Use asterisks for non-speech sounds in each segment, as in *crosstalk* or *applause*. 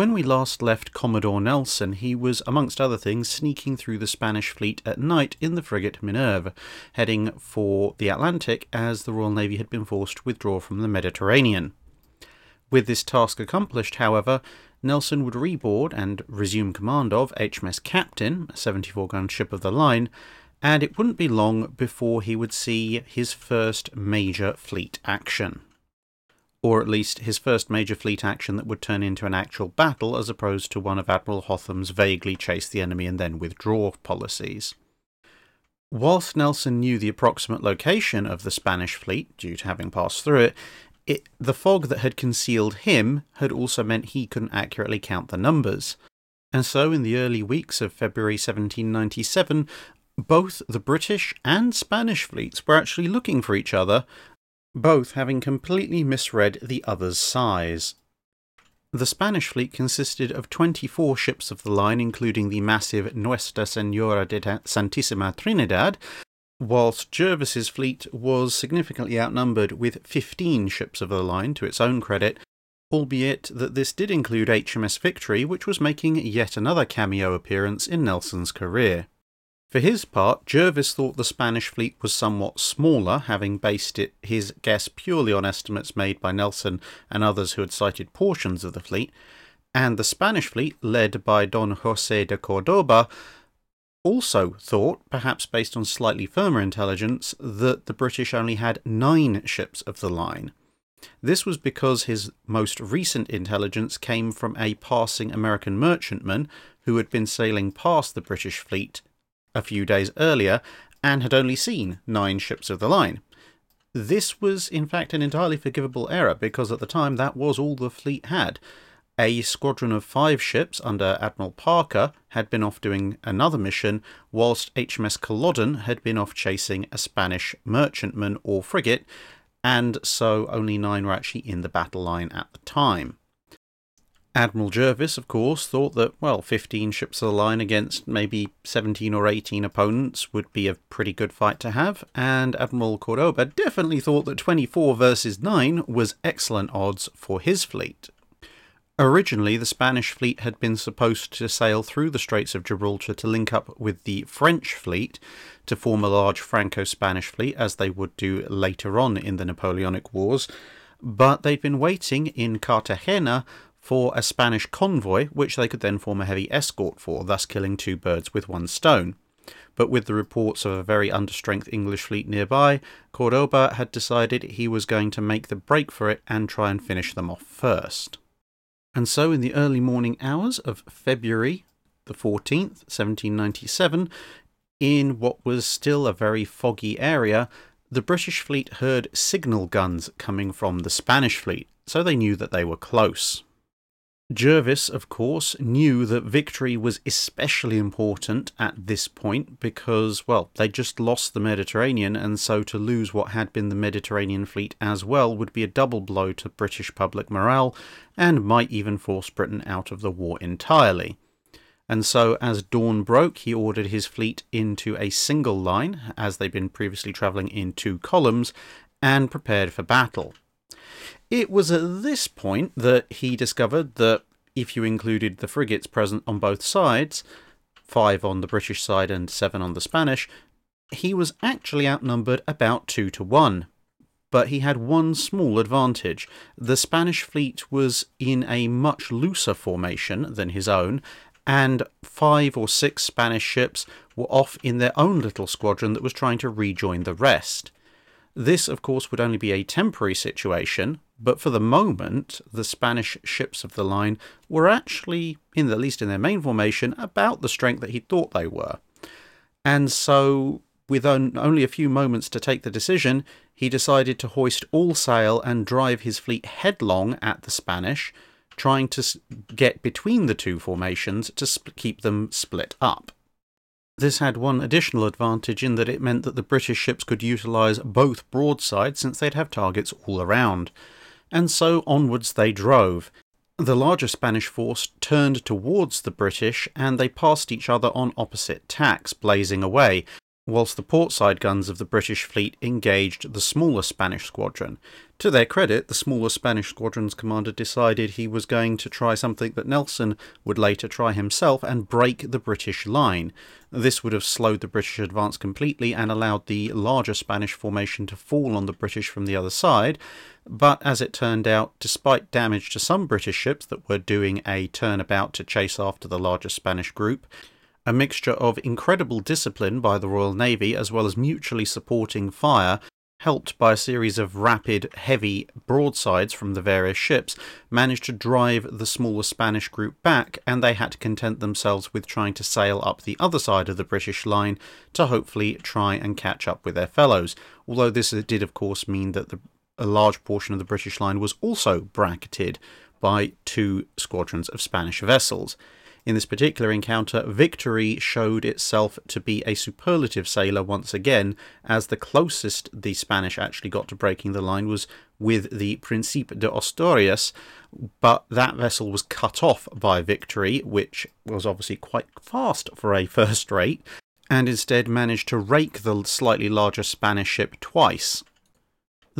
When we last left Commodore Nelson, he was, amongst other things, sneaking through the Spanish fleet at night in the frigate Minerve, heading for the Atlantic as the Royal Navy had been forced to withdraw from the Mediterranean. With this task accomplished, however, Nelson would reboard and resume command of HMS Captain, a 74 gun ship of the line, and it wouldn't be long before he would see his first major fleet action or at least his first major fleet action that would turn into an actual battle as opposed to one of Admiral Hotham's vaguely chase the enemy and then withdraw policies. Whilst Nelson knew the approximate location of the Spanish fleet, due to having passed through it, it, the fog that had concealed him had also meant he couldn't accurately count the numbers. And so, in the early weeks of February 1797, both the British and Spanish fleets were actually looking for each other both having completely misread the other's size. The Spanish fleet consisted of 24 ships of the line, including the massive Nuestra Senora de Santissima Trinidad, whilst Jervis's fleet was significantly outnumbered with 15 ships of the line to its own credit, albeit that this did include HMS Victory, which was making yet another cameo appearance in Nelson's career. For his part, Jervis thought the Spanish fleet was somewhat smaller, having based it, his guess purely on estimates made by Nelson and others who had sighted portions of the fleet, and the Spanish fleet, led by Don Jose de Cordoba, also thought, perhaps based on slightly firmer intelligence, that the British only had nine ships of the line. This was because his most recent intelligence came from a passing American merchantman who had been sailing past the British fleet a few days earlier and had only seen nine ships of the line. This was, in fact, an entirely forgivable error because at the time that was all the fleet had. A squadron of five ships under Admiral Parker had been off doing another mission, whilst HMS Culloden had been off chasing a Spanish merchantman or frigate, and so only nine were actually in the battle line at the time. Admiral Jervis, of course, thought that, well, 15 ships of the line against maybe 17 or 18 opponents would be a pretty good fight to have, and Admiral Cordoba definitely thought that 24 versus 9 was excellent odds for his fleet. Originally, the Spanish fleet had been supposed to sail through the Straits of Gibraltar to link up with the French fleet to form a large Franco Spanish fleet, as they would do later on in the Napoleonic Wars, but they'd been waiting in Cartagena for a Spanish convoy, which they could then form a heavy escort for, thus killing two birds with one stone. But with the reports of a very understrength English fleet nearby, Cordoba had decided he was going to make the break for it and try and finish them off first. And so, in the early morning hours of February the 14th, 1797, in what was still a very foggy area, the British fleet heard signal guns coming from the Spanish fleet, so they knew that they were close. Jervis, of course, knew that victory was especially important at this point because, well, they just lost the Mediterranean, and so to lose what had been the Mediterranean fleet as well would be a double blow to British public morale and might even force Britain out of the war entirely. And so, as dawn broke, he ordered his fleet into a single line, as they'd been previously travelling in two columns, and prepared for battle. It was at this point that he discovered that if you included the frigates present on both sides, five on the British side and seven on the Spanish, he was actually outnumbered about two to one. But he had one small advantage. The Spanish fleet was in a much looser formation than his own, and five or six Spanish ships were off in their own little squadron that was trying to rejoin the rest. This, of course, would only be a temporary situation, but for the moment, the Spanish ships of the line were actually, in at least in their main formation, about the strength that he thought they were. And so, with only a few moments to take the decision, he decided to hoist all sail and drive his fleet headlong at the Spanish, trying to get between the two formations to keep them split up. This had one additional advantage in that it meant that the British ships could utilise both broadsides since they'd have targets all around. And so onwards they drove. The larger Spanish force turned towards the British and they passed each other on opposite tacks, blazing away, whilst the portside guns of the British fleet engaged the smaller Spanish squadron. To their credit, the smaller Spanish squadron's commander decided he was going to try something that Nelson would later try himself and break the British line. This would have slowed the British advance completely and allowed the larger Spanish formation to fall on the British from the other side. But as it turned out, despite damage to some British ships that were doing a turnabout to chase after the larger Spanish group, a mixture of incredible discipline by the Royal Navy as well as mutually supporting fire, helped by a series of rapid, heavy broadsides from the various ships, managed to drive the smaller Spanish group back, and they had to content themselves with trying to sail up the other side of the British line to hopefully try and catch up with their fellows. Although this did, of course, mean that the, a large portion of the British line was also bracketed by two squadrons of Spanish vessels. In this particular encounter, victory showed itself to be a superlative sailor once again, as the closest the Spanish actually got to breaking the line was with the Principe de Asturias, but that vessel was cut off by victory, which was obviously quite fast for a *laughs* first rate, and instead managed to rake the slightly larger Spanish ship twice.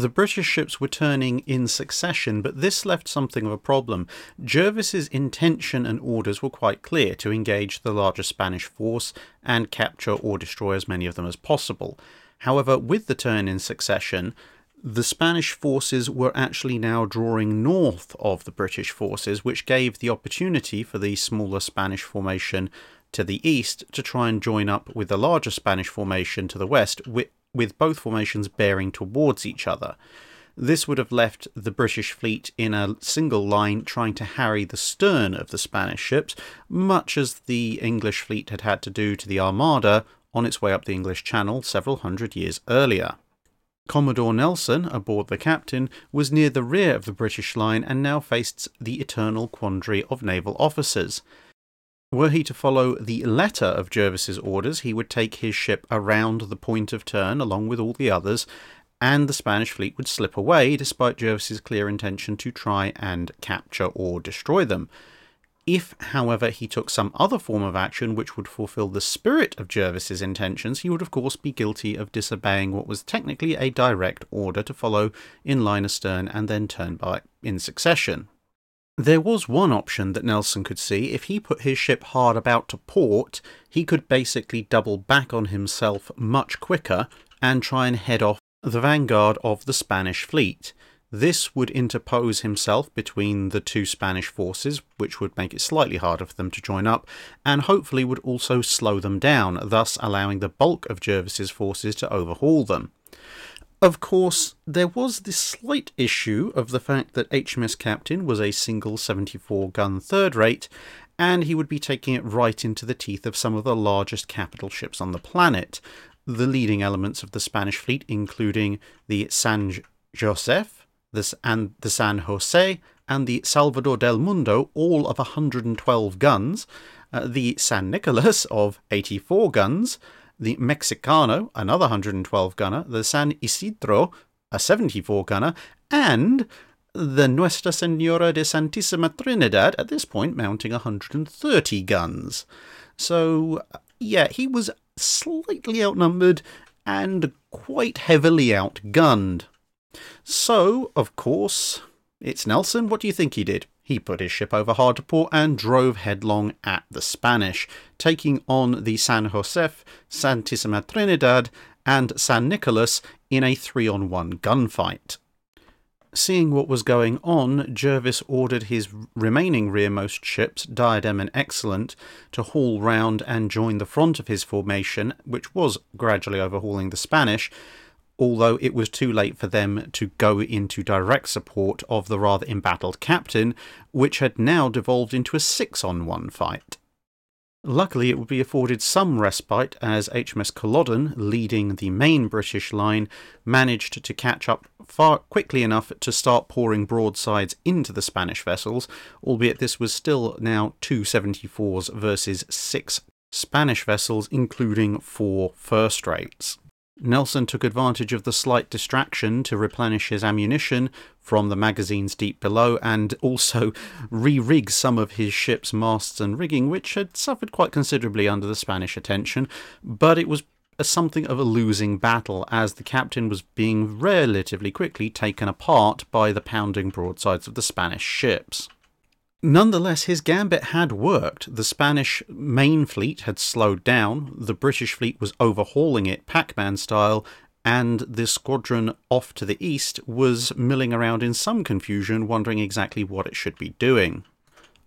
The British ships were turning in succession, but this left something of a problem. Jervis's intention and orders were quite clear to engage the larger Spanish force and capture or destroy as many of them as possible. However, with the turn in succession, the Spanish forces were actually now drawing north of the British forces, which gave the opportunity for the smaller Spanish formation to the east to try and join up with the larger Spanish formation to the west, with both formations bearing towards each other. This would have left the British fleet in a single line trying to harry the stern of the Spanish ships, much as the English fleet had had to do to the Armada on its way up the English Channel several hundred years earlier. Commodore Nelson, aboard the Captain, was near the rear of the British line and now faced the eternal quandary of naval officers. Were he to follow the letter of Jervis's orders, he would take his ship around the point of turn along with all the others, and the Spanish fleet would slip away despite Jervis's clear intention to try and capture or destroy them. If, however, he took some other form of action which would fulfill the spirit of Jervis's intentions, he would of course be guilty of disobeying what was technically a direct order to follow in line astern and then turn by in succession. There was one option that Nelson could see. If he put his ship hard about to port, he could basically double back on himself much quicker and try and head off the vanguard of the Spanish fleet. This would interpose himself between the two Spanish forces, which would make it slightly harder for them to join up, and hopefully would also slow them down, thus allowing the bulk of Jervis's forces to overhaul them. Of course, there was this slight issue of the fact that HMS Captain was a single 74 gun third rate, and he would be taking it right into the teeth of some of the largest capital ships on the planet. The leading elements of the Spanish fleet, including the San Josef, the, and the San Jose, and the Salvador del Mundo, all of 112 guns, uh, the San Nicolas of 84 guns, the Mexicano, another 112 gunner, the San Isidro, a 74 gunner, and the Nuestra Senora de Santissima Trinidad, at this point mounting 130 guns. So, yeah, he was slightly outnumbered and quite heavily outgunned. So, of course, it's Nelson. What do you think he did? He put his ship over hard to port and drove headlong at the Spanish, taking on the San Josef, Santissima Trinidad, and San Nicolas in a three on one gunfight. Seeing what was going on, Jervis ordered his remaining rearmost ships, Diadem and Excellent, to haul round and join the front of his formation, which was gradually overhauling the Spanish, although it was too late for them to go into direct support of the rather embattled captain, which had now devolved into a six on one fight. Luckily, it would be afforded some respite as HMS Culloden, leading the main British line, managed to catch up far quickly enough to start pouring broadsides into the Spanish vessels, albeit this was still now two 74s versus six Spanish vessels, including four first rates. Nelson took advantage of the slight distraction to replenish his ammunition from the magazines deep below and also *laughs* re rig some of his ship's masts and rigging, which had suffered quite considerably under the Spanish attention. But it was a something of a losing battle, as the captain was being relatively quickly taken apart by the pounding broadsides of the Spanish ships. Nonetheless, his gambit had worked. The Spanish main fleet had slowed down, the British fleet was overhauling it Pac Man style, and the squadron off to the east was milling around in some confusion, wondering exactly what it should be doing.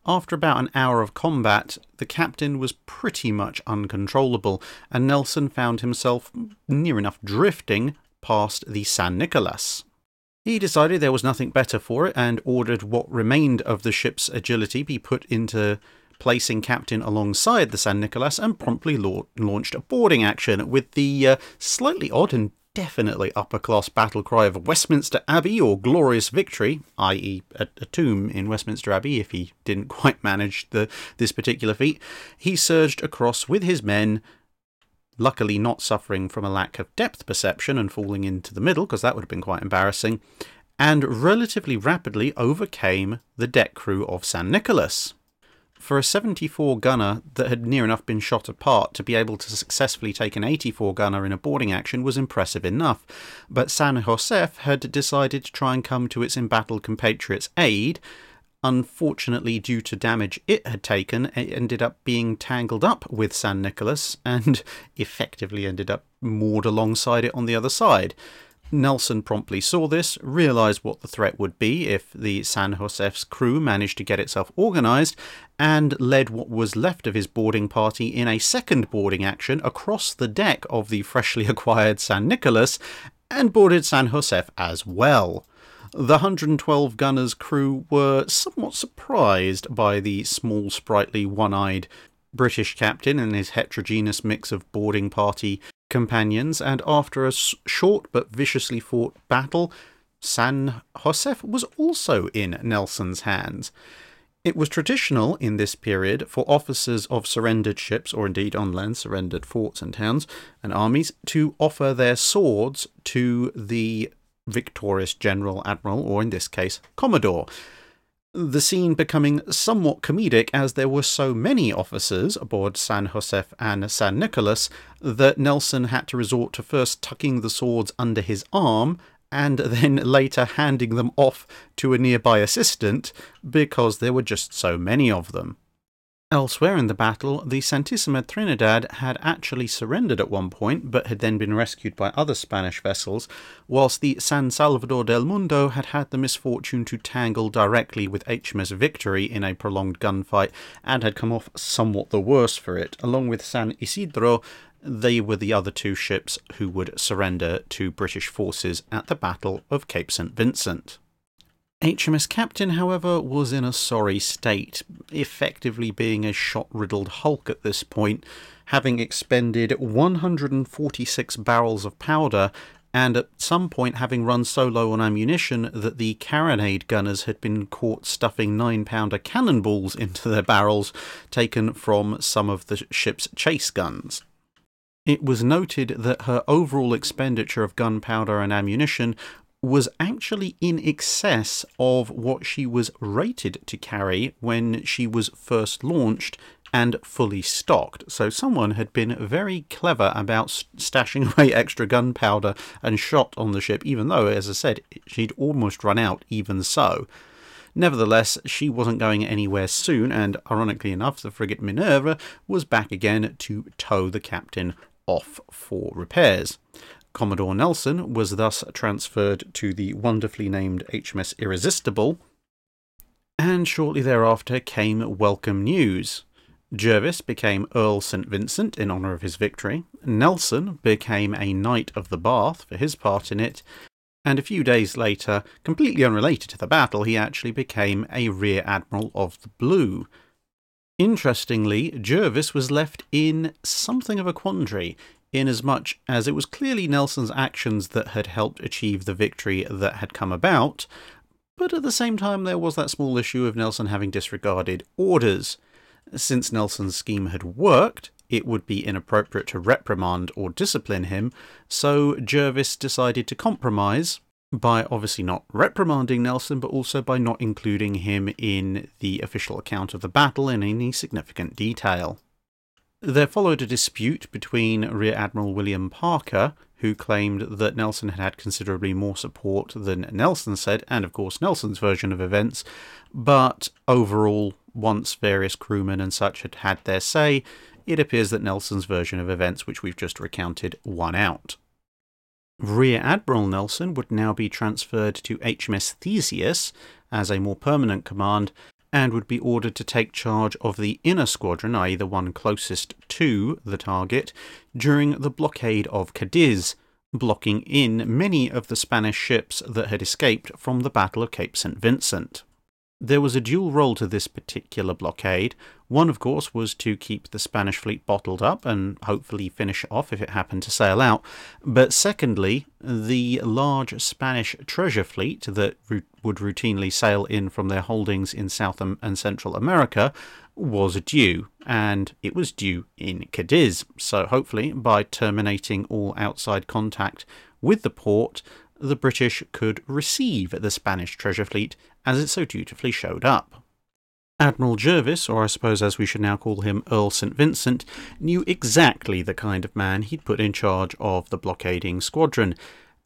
After about an hour of combat, the captain was pretty much uncontrollable, and Nelson found himself near enough drifting past the San Nicolas. He decided there was nothing better for it and ordered what remained of the ship's agility be put into placing captain alongside the San Nicolas and promptly la- launched a boarding action with the uh, slightly odd and definitely upper class battle cry of Westminster Abbey or Glorious Victory, i.e., a, a, tomb in Westminster Abbey if he didn't *laughs* quite manage the, this particular feat. He surged across with his men luckily not suffering from a lack of depth perception and falling into the middle, because that would have been quite embarrassing, and relatively rapidly overcame the deck crew of San Nicolas. For a 74 gunner that had near enough been shot apart to be able to successfully take an 84 gunner in a boarding action was impressive enough, but San Josef had decided to try and come to its embattled compatriots' aid, Unfortunately, due to damage it had taken, it ended up being tangled up with San Nicolas and *laughs* effectively ended up moored alongside it on the other side. Nelson promptly saw this, realised what the threat would be if the San Josef's crew managed to get itself organised, and led what was left of his boarding party in a second boarding action across the deck of the freshly *laughs* acquired San Nicolas, and boarded San Josef as well. The 112 gunners' crew were somewhat surprised by the small, sprightly, one eyed British captain and his heterogeneous mix of boarding party companions, and after a short but viciously fought battle, San Josef was also in Nelson's hands. It was traditional in this period for officers of surrendered ships, or indeed on land surrendered forts and towns and armies, to offer their swords to the victorious general, admiral, or in this case, commodore. The scene becoming somewhat comedic as there were so many officers aboard San Josef and San Nicolas that Nelson had to resort to first tucking the swords under his arm and then *laughs* later handing them off to a nearby assistant because there were just so many of them. Elsewhere in the battle, the Santissima Trinidad had actually surrendered at one point, but had then been rescued by other Spanish vessels, whilst the San Salvador del Mundo had had the misfortune to tangle directly with HMS Victory in a prolonged gunfight and had come off somewhat the worse for it. Along with San Isidro, they were the other two ships who would surrender to British forces at the Battle of Cape St. Vincent. HMS Captain, however, was in a sorry state, effectively being a shot riddled hulk at this point, having expended 146 barrels of powder and at some point having run so low on ammunition that the carronade gunners had been caught stuffing 9 pounder cannonballs into their barrels taken from some of the ship's chase guns. It was noted that her overall expenditure of gunpowder and ammunition was actually in excess of what she was rated to carry when she was first launched and fully stocked. So someone had been very clever about stashing *laughs* away extra gunpowder and shot on the ship, even though, as I said, she'd almost run out even so. Nevertheless, she wasn't going anywhere soon, and ironically enough, the frigate Minerva was back again to tow the captain off for repairs. Commodore Nelson was thus transferred to the wonderfully named HMS Irresistible, and shortly thereafter came welcome news. Jervis became Earl St. Vincent in honour of his victory, Nelson became a Knight of the Bath for his part in it, and a few days later, completely unrelated to the battle, he actually became a Rear Admiral of the Blue. Interestingly, Jervis was left in something of a quandary inasmuch as it was clearly Nelson's actions that had helped achieve the victory that had come about, but at the same time there was that small issue of Nelson having disregarded orders. Since Nelson's scheme had worked, it would be inappropriate to reprimand or discipline him, so Jervis decided to compromise by obviously not reprimanding Nelson, but also by not including him in the official account of the battle in any significant detail. There followed a dispute between Rear Admiral William Parker, who claimed that Nelson had had considerably more support than Nelson said, and of course Nelson's version of events, but overall, once various crewmen and such had had their say, it appears that Nelson's version of events, which we've just recounted, won out. Rear Admiral Nelson would now be transferred to HMS Theseus as a more permanent command and would be ordered to take charge of the inner squadron, i.e., the one closest to the target, during the blockade of Cadiz, blocking in many of the Spanish ships that had escaped from the Battle of Cape St. Vincent. There was a dual role to this particular blockade. One, of course, was to keep the Spanish fleet bottled up and hopefully finish off if it happened to sail out. But secondly, the large Spanish treasure fleet that would routinely sail in from their holdings in South and Central America was due, and it was due in Cadiz. So hopefully, by terminating all outside contact with the port, the British could receive the Spanish treasure fleet as it so dutifully showed up. Admiral Jervis, or I suppose as we should now call him Earl St. Vincent, knew exactly the kind of man he'd put in charge of the blockading squadron,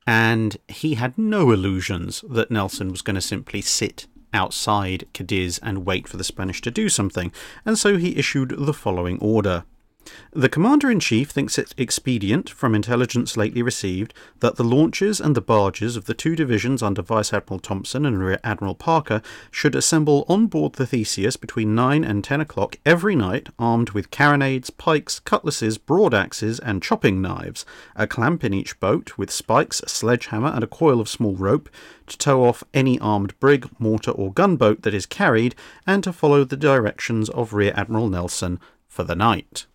and he had no illusions that Nelson was going to simply sit outside Cadiz and wait for the Spanish to do something, and so he issued the following order. The Commander in Chief thinks it expedient, from intelligence lately received, that the launches and the barges of the two divisions under Vice Admiral Thompson and Rear Admiral Parker should assemble on board the Theseus between 9 and 10 o'clock every night, armed with carronades, pikes, cutlasses, broadaxes, and chopping knives, a clamp in each boat, with spikes, a sledgehammer, and a coil of small rope, to tow off any armed brig, mortar, or gunboat that is carried, and to follow the directions of Rear Admiral Nelson for the night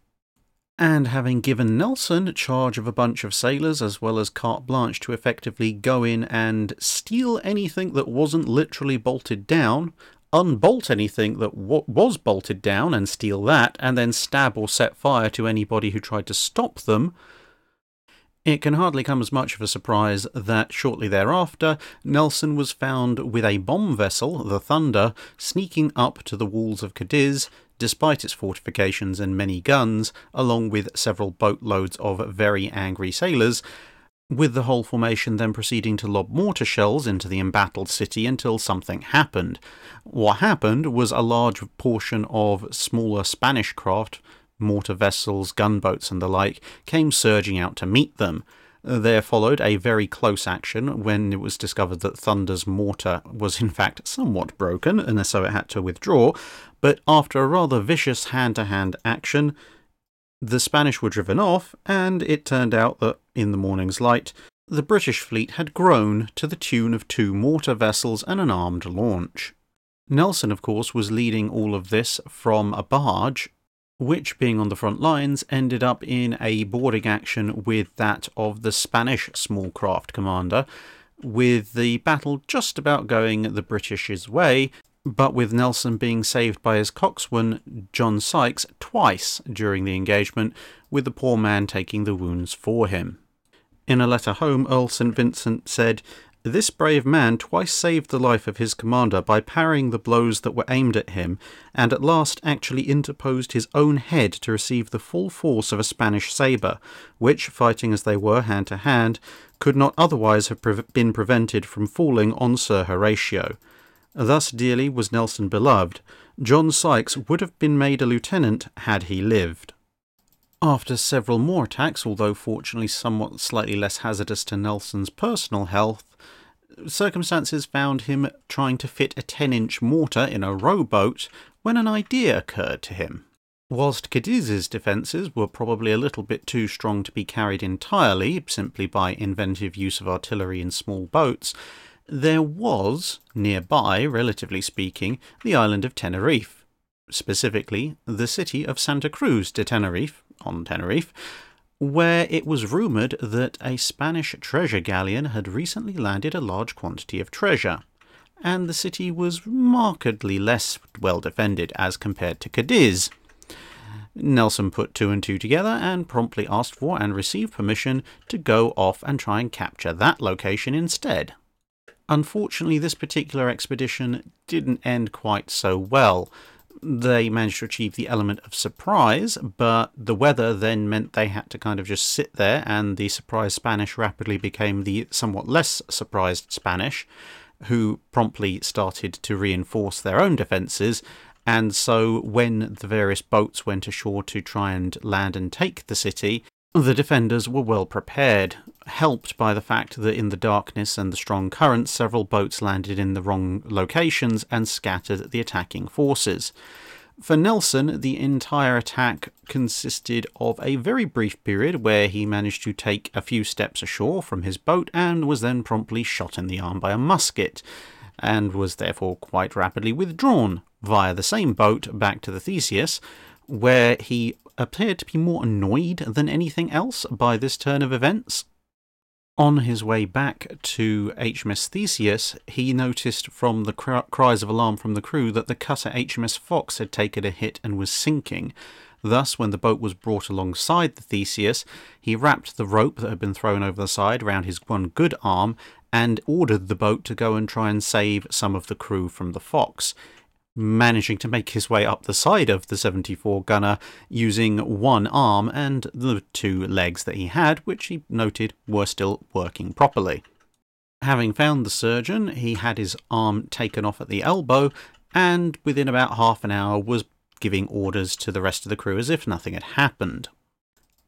and having given Nelson charge of a bunch of sailors as well as carte blanche to effectively go in and steal anything that wasn't literally bolted down, unbolt anything that w- was bolted down and steal that, and then stab or set fire to anybody who tried to stop them. It can hardly come as much of a surprise that shortly thereafter, Nelson was found with a bomb vessel, the Thunder, sneaking up to the walls of Cadiz, despite its fortifications and many guns, along with several boatloads of very angry sailors, with the whole formation then proceeding to lob mortar shells into the embattled city until something happened. What happened was a large portion of smaller Spanish craft, mortar vessels, gunboats, and the like, came surging out to meet them. There followed a very close action when it was discovered that Thunder's mortar was in fact somewhat broken, and so it had to withdraw, but after a rather vicious hand to hand action, the Spanish were driven off, and it turned out that, in the morning's light, the British fleet had grown to the tune of two mortar vessels and an armed launch. Nelson, of course, was leading all of this from a barge, which, being on the front lines, ended up in a boarding action with that of the Spanish small craft commander, with the battle just about going the British's way, but with Nelson being saved by his coxswain, John Sykes, twice during the engagement, with the poor man taking the wounds for him. In a letter home, Earl St. Vincent said, This brave man twice saved the life of his commander by parrying the blows that were aimed at him, and at last actually interposed his own head to receive the full force of a Spanish sabre, which, fighting as they were hand to hand, could not otherwise have pre- been prevented from falling on Sir Horatio. Thus dearly was Nelson beloved, John Sykes would have been made a lieutenant had he lived. After several more attacks, although fortunately somewhat slightly less hazardous to Nelson's personal health, circumstances found him trying to fit a 10 inch mortar in a rowboat when an idea occurred to him. Whilst Cadiz's defences were probably a little bit too strong to be carried entirely simply by inventive use of artillery in small boats, there was, nearby, relatively speaking, the island of Tenerife, specifically the city of Santa Cruz de Tenerife, on Tenerife, where it was rumoured that a Spanish treasure galleon had recently landed a large quantity of treasure, and the city was markedly less well defended as compared to Cadiz. Nelson put two and two together and promptly asked for and received permission to go off and try and capture that location instead. Unfortunately, this particular expedition didn't end quite so well. They managed to achieve the element of surprise, but the weather then meant they had to kind of just sit there, and the surprised Spanish rapidly became the somewhat less surprised Spanish, who promptly started to reinforce their own defences. And so, when the various boats went ashore to try and land and take the city, the defenders were well prepared, helped by the fact that in the darkness and the strong currents, several boats landed in the wrong locations and scattered the attacking forces. For Nelson, the entire attack consisted of a very brief period where he managed to take a few steps ashore from his boat and was then promptly shot in the arm by a musket, and was therefore quite rapidly withdrawn via the same boat back to the Theseus, where he appeared to be more annoyed than anything else by this turn of events. On his way back to HMS Theseus, he noticed from the cries of alarm from the crew that the cutter HMS Fox had taken a hit and was sinking. Thus, when the boat was brought alongside the Theseus, he wrapped the rope that had been thrown over the side round his one good arm and ordered the boat to go and try and save some of the crew from the Fox managing to make his way up the side of the 74 gunner using one arm and the two legs that he had, which he noted were still working properly. Having found the surgeon, he had his arm taken off at the elbow and within about half an hour was giving orders to the rest of the crew as if nothing had happened.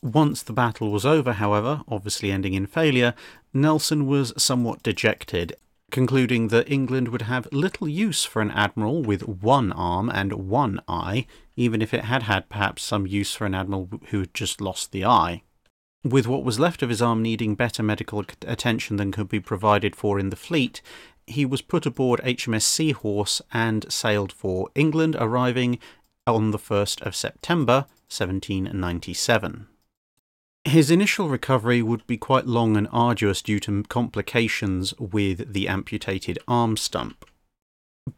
Once the battle was over, however, obviously ending in failure, Nelson was somewhat dejected concluding that England would have little use for an admiral with one arm and one eye, even if it had had perhaps some use for an admiral who had just lost the eye. With what was left of his arm needing better medical attention than could be provided for in the fleet, he was put aboard HMS Seahorse and sailed for England, arriving on the 1st of September 1797. His initial recovery would be quite long and arduous due to complications with the amputated arm stump.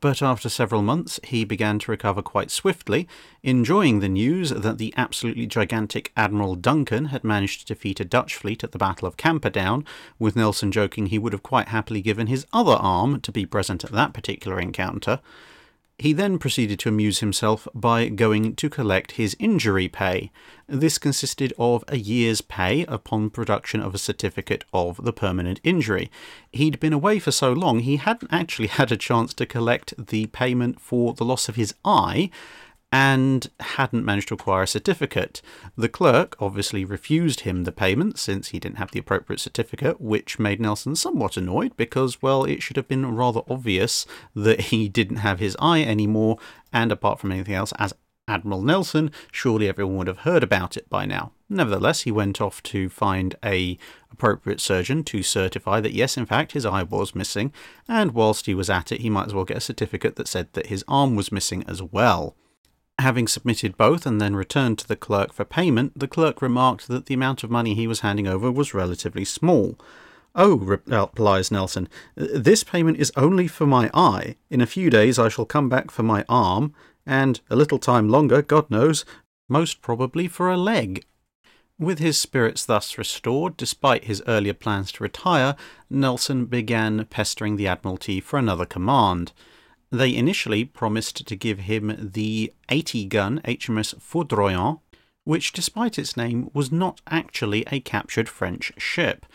But after several months, he began to recover quite swiftly, enjoying the news that the absolutely gigantic Admiral Duncan had managed to defeat a Dutch fleet at the Battle of Camperdown, with Nelson joking he would have quite happily given his other arm to be present at that particular encounter. He then proceeded to amuse himself by going to collect his injury pay. This consisted of a year's pay upon production of a certificate of the permanent injury. He'd been away for so long he hadn't actually *laughs* had a chance to collect the payment for the loss of his eye, and hadn't managed to acquire a certificate. The clerk obviously refused him the payment since he didn't have the appropriate certificate, which made Nelson somewhat annoyed because, well, it should have been rather obvious that he didn't have his eye anymore, and apart from anything else, as Admiral Nelson, surely everyone would have heard about it by now. Nevertheless, he went off to find a appropriate surgeon to certify that yes, in fact, his eye was missing, and whilst he was at it, he might as well get a certificate that said that his arm was missing as well. Having submitted both and then returned to the clerk for payment, the clerk remarked that the amount of money he was handing over was relatively small. Oh, replies Nelson, this payment is only for my eye. In a few days I shall come back for my arm, and a little time longer, God knows, most probably for a leg. With his spirits thus restored, despite his earlier plans to retire, Nelson began pestering the Admiralty for another command. They initially promised to give him the 80 gun HMS Foudroyant, which, despite its name, was not actually a captured French ship.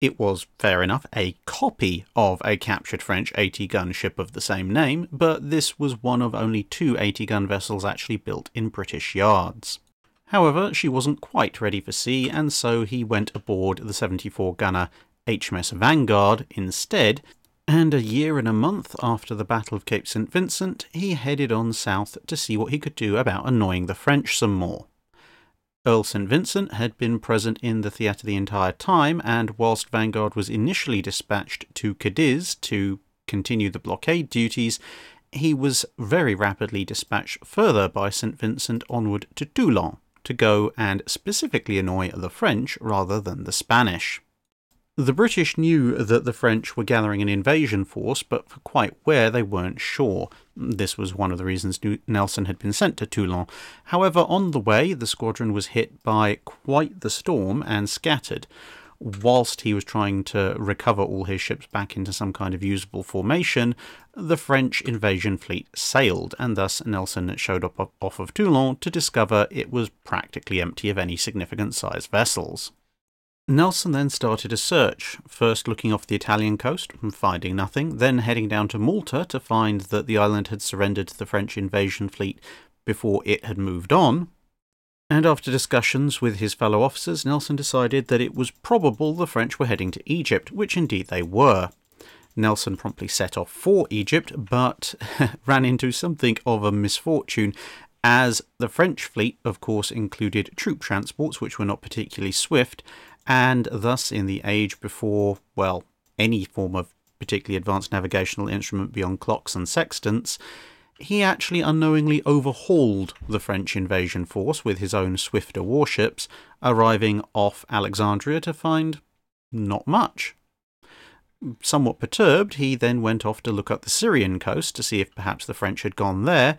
It was, fair enough, a copy of a captured French 80 gun ship of the same name, but this was one of only two 80 gun vessels actually built in British yards. However, she wasn't quite ready for sea, and so he went aboard the 74 gunner HMS Vanguard instead, and a year and a month after the Battle of Cape St. Vincent, he headed on south to see what he could do about annoying the French some more. Earl St. Vincent had been present in the theatre the entire time, and whilst Vanguard was initially dispatched to Cadiz to continue the blockade duties, he was very rapidly dispatched further by St. Vincent onward to Toulon to go and specifically annoy the French rather than the Spanish. The British knew that the French were gathering an invasion force, but for quite where they weren't sure. This was one of the reasons Nelson had been sent to Toulon. However, on the way, the squadron was hit by quite the storm and scattered. whilst he was trying to recover all his ships back into some kind of usable formation, the French invasion fleet sailed, and thus Nelson showed up off of Toulon to discover it was practically empty of any significant sized vessels. Nelson then started a search, first looking off the Italian coast and finding nothing, then heading down to Malta to find that the island had surrendered to the French invasion fleet before it had moved on. And after discussions with his fellow officers, Nelson decided that it was probable the French were heading to Egypt, which indeed they were. Nelson promptly set off for Egypt, but *laughs* ran into something of a misfortune as the French fleet, of course, included troop transports, which were not particularly swift, and thus in the age before, well, any form of particularly advanced navigational instrument beyond clocks and sextants, he actually unknowingly overhauled the French invasion force with his own swifter warships, arriving off Alexandria to find not much. Somewhat perturbed, he then went off to look up the Syrian coast to see if perhaps the French had gone there,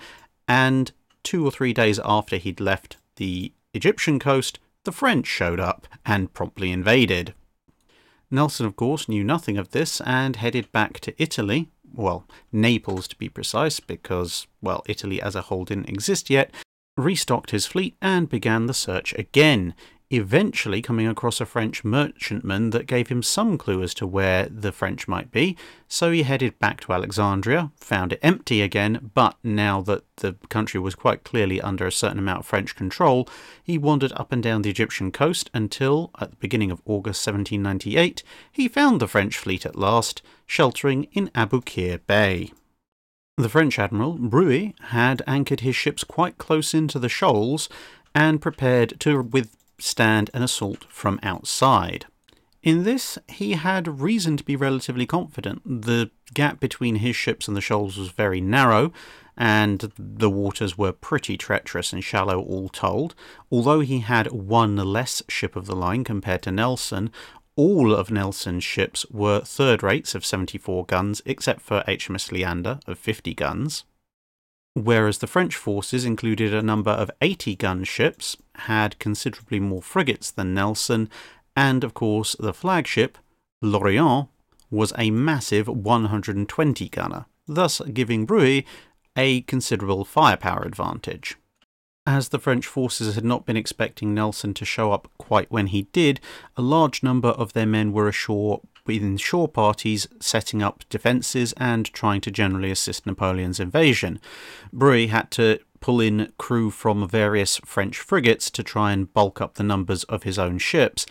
and two or three days after he'd left the Egyptian coast, the French showed up and promptly invaded. Nelson, of course, knew nothing of this and headed back to Italy, well, Naples to be precise, because, well, Italy as a whole didn't exist yet, restocked his fleet and began the search again, eventually coming across a French merchantman that gave him some clue as to where the French might be. So he headed back to Alexandria, found it empty again, but now that the country was quite clearly under a certain amount of French control, he wandered up and down the Egyptian coast until, at the beginning of August 1798, he found the French fleet at last, sheltering in Aboukir Bay. The French admiral, Brueys, had anchored his ships quite close into the shoals and prepared to with stand an assault from outside. In this, he had reason to be relatively confident. The gap between his ships and the shoals was very narrow, and the waters were pretty treacherous and shallow, all told. Although he had one less ship of the line compared to Nelson, all of Nelson's ships were third rates of 74 guns, except for HMS Leander of 50 guns whereas the French forces included a number of 80 gun ships, had considerably more frigates than Nelson, and of course the flagship, L'Orient, was a massive 120 gunner, thus giving Brueys a considerable firepower advantage. As the French forces had not been expecting Nelson to show up quite when he did, a large number of their men were ashore within shore parties setting up defences and trying to generally assist Napoleon's invasion. Brueys had to pull in crew from various French frigates to try and bulk up the numbers of his own ships.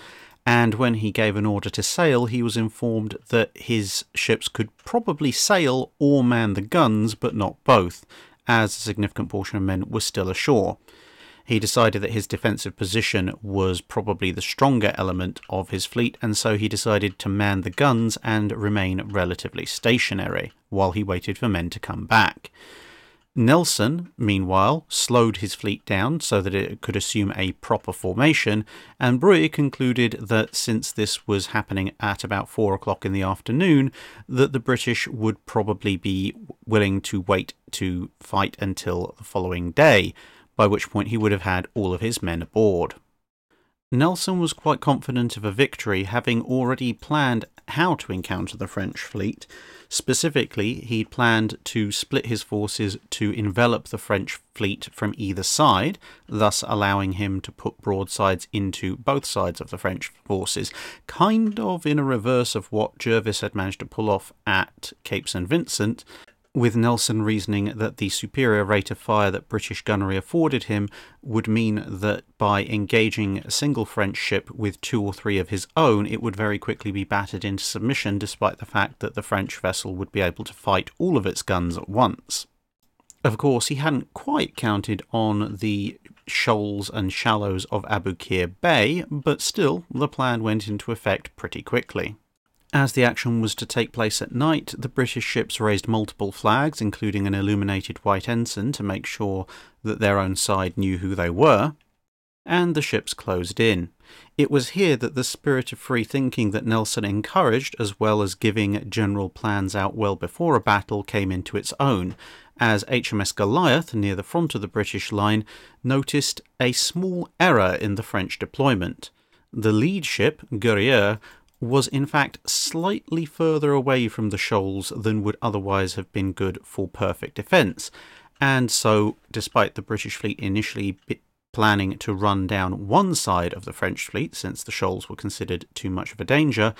And when he gave an order to sail, he was informed that his ships could probably sail or man the guns, but not both, as a significant portion of men were still ashore he decided that his defensive position was probably the stronger element of his fleet, and so he decided to man the guns and remain relatively stationary while he waited for men to come back. Nelson, meanwhile, slowed his fleet down so that it could assume a proper formation, and Brueys concluded that since this was happening at about four o'clock in the afternoon, that the British would probably be willing to wait to fight until the following day, by which point he would have had all of his men aboard. Nelson was quite confident of a victory, having already planned how to encounter the French fleet. Specifically, he planned to split his forces to envelop the French fleet from either side, thus allowing him to put broadsides into both sides of the French forces, kind of in a reverse of what Jervis had managed to pull off at Cape St. Vincent, with Nelson reasoning that the superior rate of fire that British gunnery afforded him would mean that by engaging a single French ship with two or three of his own, it would very quickly be battered into submission, despite the fact that the French vessel would be able to fight all of its guns at once. Of course, he hadn't quite counted on the shoals and shallows of Aboukir Bay, but still, the plan went into effect pretty quickly. As the action was to take place at night, the British ships raised multiple flags, including an illuminated white ensign to make sure that their own side knew who they were, and the ships closed in. It was here that the spirit of free thinking that Nelson encouraged, as well as giving general plans out well before a battle, came into its own, as HMS Goliath, near the front of the British line, noticed a small error in the French deployment. The lead ship, Guerriere, was in fact slightly further away from the shoals than would otherwise have been good for perfect defence, and so, despite the British fleet initially planning to run down one side of the French fleet since the shoals were considered too much of a danger,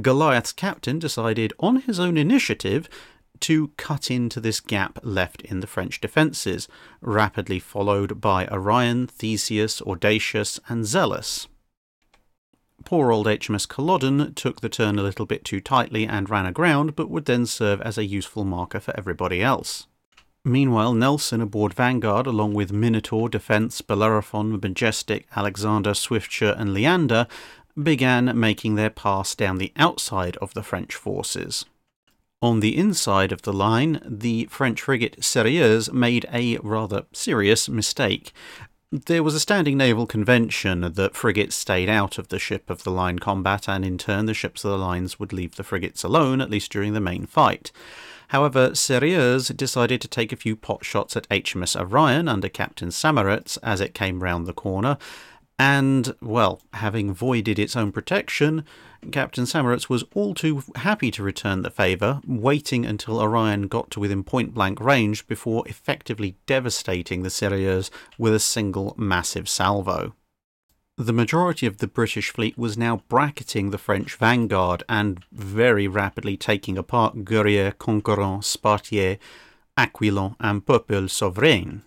Goliath's captain decided on his own initiative to cut into this gap left in the French defences, rapidly followed by Orion, Theseus, Audacious, and Zealous. Poor old HMS Culloden took the turn a little bit too tightly and ran aground, but would then serve as a useful marker for everybody else. Meanwhile, Nelson aboard Vanguard, along with Minotaur, Defence, Bellerophon, Majestic, Alexander, Swiftsure, and Leander, began making their pass down the outside of the French forces. On the inside of the line, the French frigate Sérieuse made a rather serious mistake. There was a standing naval convention that frigates stayed out of the ship of the line combat, and in turn, the ships of the lines would leave the frigates alone, at least during the main fight. However, Sérieuse decided to take a few pot shots at HMS Orion under Captain Saumarez as it came round the corner, and, well, having voided its own protection, Captain Saumarez was all too happy to return the favour, waiting until Orion got to within point blank range before effectively devastating the Sérieuse with a single massive salvo. The majority of the British fleet was now bracketing the French vanguard and very rapidly taking apart Guerrier, Conquérant, Spartiate, Aquilon, and Peuple Souverain.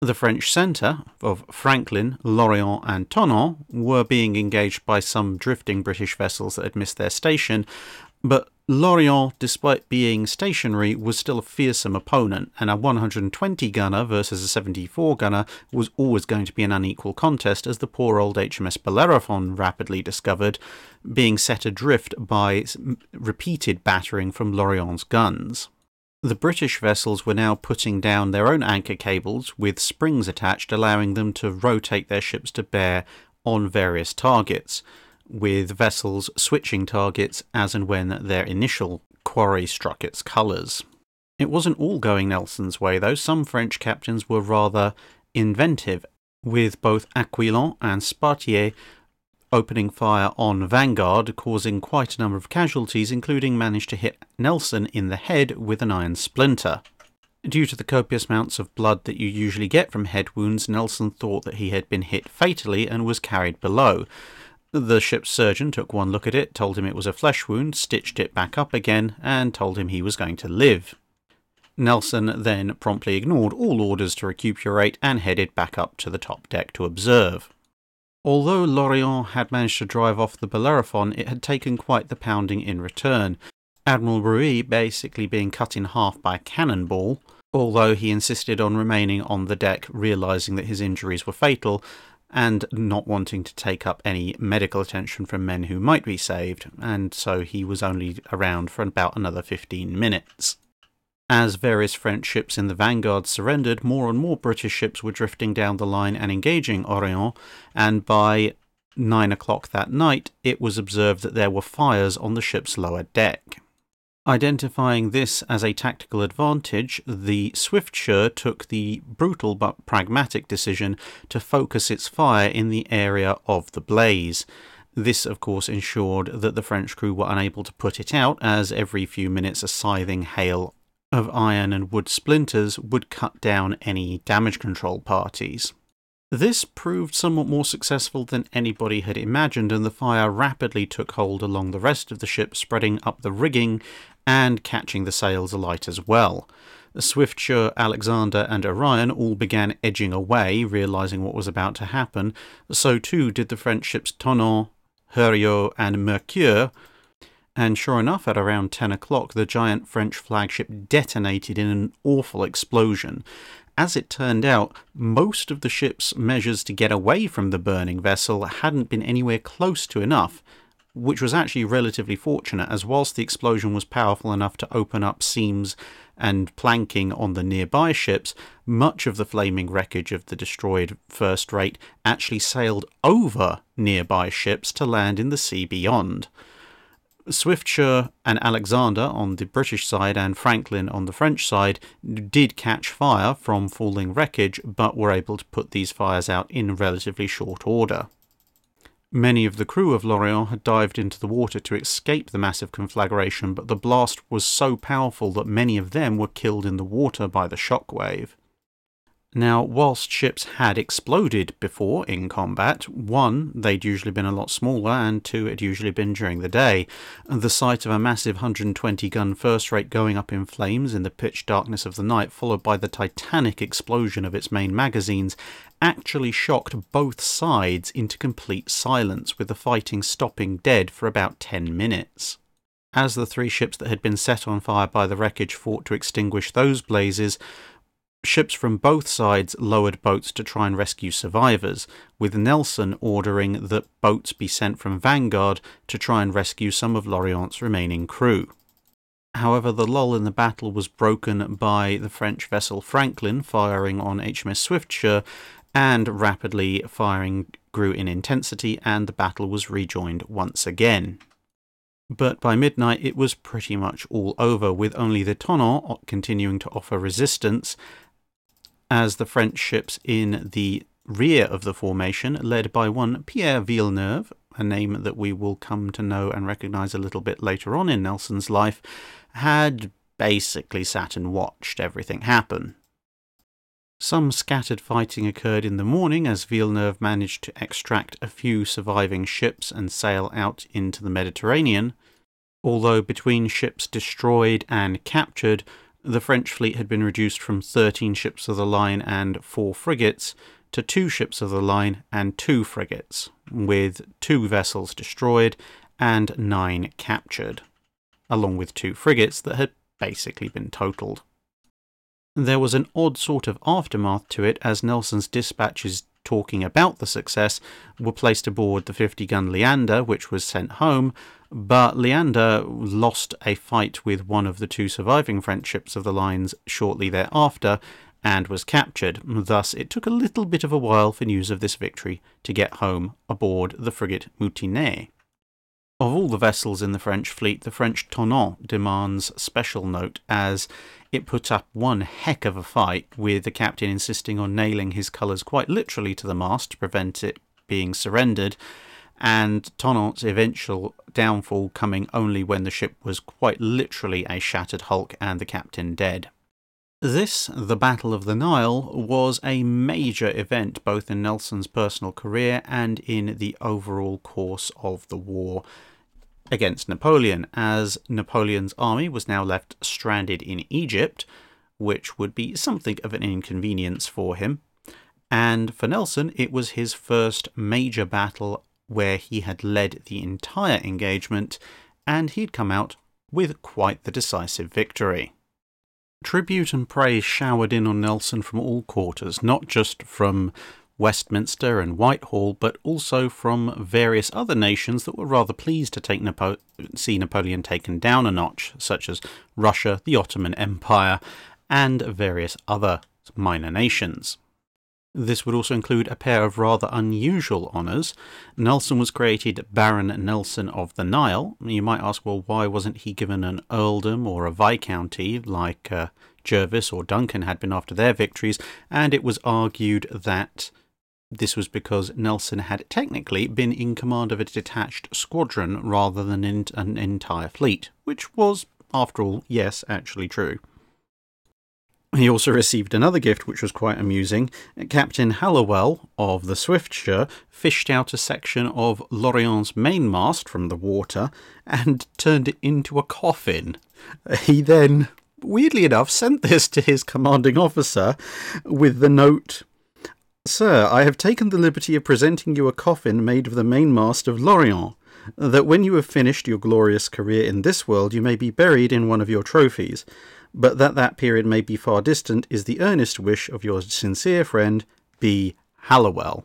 The French centre of Franklin, L'Orient, and Tonnant were being engaged by some drifting British vessels that had missed their station, but L'Orient, despite being stationary, was still a fearsome opponent, and a 120 gunner versus a 74 gunner was always going to be an unequal contest, as the poor old HMS Bellerophon rapidly discovered, being set adrift by repeated battering from L'Orient's guns. The British vessels were now putting down their own anchor cables with springs attached, allowing them to rotate their ships to bear on various targets, with vessels switching targets as and when their initial quarry struck its colours. It wasn't all going Nelson's way, though. Some French captains were rather inventive, with both Aquilon and Spartiate opening fire on Vanguard, causing quite a number of casualties, including managed to hit Nelson in the head with an iron splinter. Due to the copious amounts of blood that you usually get from head wounds, Nelson thought that he had been hit fatally and was carried below. The ship's surgeon took one look at it, told him it was a flesh wound, stitched it back up again, and told him he was going to live. Nelson then promptly ignored all orders to recuperate and headed back up to the top deck to observe. Although L'Orient had managed to drive off the Bellerophon, it had taken quite the pounding in return. Admiral Brueys basically being cut in half by a cannonball, although he insisted on remaining on the deck, realizing that his injuries were fatal, and not wanting to take up any medical attention from men who might be saved, and so he was only around for about another 15 minutes. As various French ships in the vanguard surrendered, more and more British ships were drifting down the line and engaging Orient, and by nine o'clock that night, it was observed that there were fires on the ship's lower deck. Identifying this as a tactical advantage, the Swiftsure took the brutal but pragmatic decision to focus its fire in the area of the blaze. This, of course, ensured that the French crew were unable to put it out, as every few minutes a scything hail of iron and wood splinters would cut down any damage control parties. This proved somewhat more successful than anybody had imagined, and the fire rapidly took hold along the rest of the ship, spreading up the rigging and catching the sails alight as well. Swiftsure, Alexander, and Orion all began edging away, realizing what was about to happen. So too did the French ships Tonnant, Heureux, and Mercure, and sure enough, at around 10 o'clock, the giant French flagship detonated in an awful explosion. As it turned out, most of the ship's measures to get away from the burning vessel hadn't been anywhere close to enough, which was actually relatively fortunate, as whilst the explosion was powerful enough to open up seams and planking on the nearby ships, much of the flaming wreckage of the destroyed first rate actually sailed over nearby ships to land in the sea beyond. Swiftsure and Alexander on the British side and Franklin on the French side did catch fire from falling wreckage, but were able to put these fires out in relatively short order. Many of the crew of L'Orient had dived into the water to escape the massive conflagration, but the blast was so powerful that many of them were killed in the water by the shockwave. Now, whilst ships had exploded before in combat, one, they'd usually been a lot smaller, and two, it had usually been during the day. The sight of a massive 120 gun first rate going up in flames in the pitch darkness of the night, followed by the titanic explosion of its main magazines, actually shocked both sides into complete silence, with the fighting stopping dead for about 10 minutes. As the three ships that had been set on fire by the wreckage fought to extinguish those blazes, Ships from both sides lowered boats to try and rescue survivors, with Nelson ordering that boats be sent from Vanguard to try and rescue some of L'Orient's remaining crew. However, the lull in the battle was broken by the French vessel Franklin firing on HMS Swiftsure, and rapidly firing grew in intensity, and the battle was rejoined once again. But by midnight, it was pretty much all over, with only the Tonnant continuing to offer resistance as the French ships in the rear of the formation, led by one Pierre Villeneuve, a name that we will come to know and recognize a little bit later on in Nelson's life, had basically sat and watched everything happen. Some scattered fighting occurred in the morning as Villeneuve managed to extract a few surviving ships and sail out into the Mediterranean, although between ships destroyed and captured, the French fleet had been reduced from 13 ships of the line and four frigates to two ships of the line and two frigates, with two vessels destroyed and nine captured, along with two frigates that had basically been totaled. There was an odd sort of aftermath to it as Nelson's dispatches talking about the success were placed aboard the 50 gun Leander, which was sent home, but Leander lost a fight with one of the two surviving French ships of the lines shortly thereafter and was captured. Thus, it took a little bit of a while for news of this victory to get home aboard the frigate Mutineer. Of all the vessels in the French fleet, the French Tonnant demands special note as it put up one heck of a fight, with the captain insisting on nailing his colours quite literally to the mast to prevent it being surrendered, and Tonnant's eventual downfall coming only when the ship was quite literally a shattered hulk and the captain dead. This, the Battle of the Nile, was a major event both in Nelson's personal career and in the overall course of the war against Napoleon, as Napoleon's army was now left stranded in Egypt, which would be something of an inconvenience for him. And for Nelson, it was his first major battle where he had led the entire engagement, and he'd come out with quite the decisive victory. Tribute and praise showered in on Nelson from all quarters, not just from Westminster and Whitehall, but also from various other nations that were rather pleased to take Napo- see Napoleon taken down a notch, such as Russia, the Ottoman Empire, and various other minor nations. This would also include a pair of rather unusual honours. Nelson was created Baron Nelson of the Nile. You might ask, well, why wasn't he given an earldom or a viscounty like uh, Jervis or Duncan had been after their victories? And it was argued that this was because Nelson had technically been in command of a detached squadron rather than an entire fleet, which was, after all, yes, actually true. He also received another gift which was quite amusing. Captain Hallowell of the Swiftsure fished out a section of L'Orient's mainmast from the water and turned it into a coffin. He then, weirdly enough, sent this to his commanding officer with the note Sir, I have taken the liberty of presenting you a coffin made of the mainmast of L'Orient, that when you have finished your glorious career in this world you may be buried in one of your trophies but that that period may be far distant is the earnest wish of your sincere friend, B. Hallowell.